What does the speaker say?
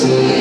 see.